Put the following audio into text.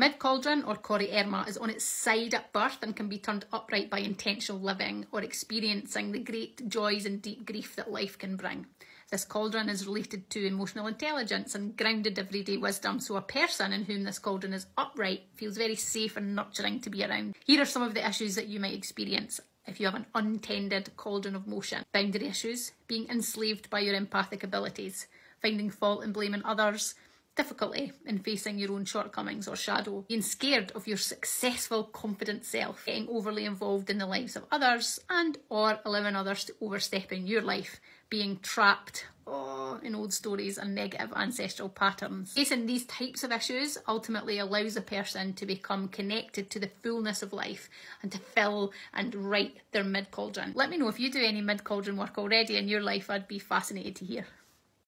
Mid cauldron or Coire Erma is on its side at birth and can be turned upright by intentional living or experiencing the great joys and deep grief that life can bring. This cauldron is related to emotional intelligence and grounded everyday wisdom, so a person in whom this cauldron is upright feels very safe and nurturing to be around. Here are some of the issues that you might experience if you have an untended cauldron of motion. Boundary issues, being enslaved by your empathic abilities, finding fault and blaming others, difficulty in facing your own shortcomings or shadow, being scared of your successful, confident self, getting overly involved in the lives of others, and or allowing others to overstep in your life, being trapped oh, in old stories and negative ancestral patterns. Facing these types of issues ultimately allows a person to become connected to the fullness of life and to fill and right their mid cauldron. Let me know if you do any mid cauldron work already in your life, I'd be fascinated to hear.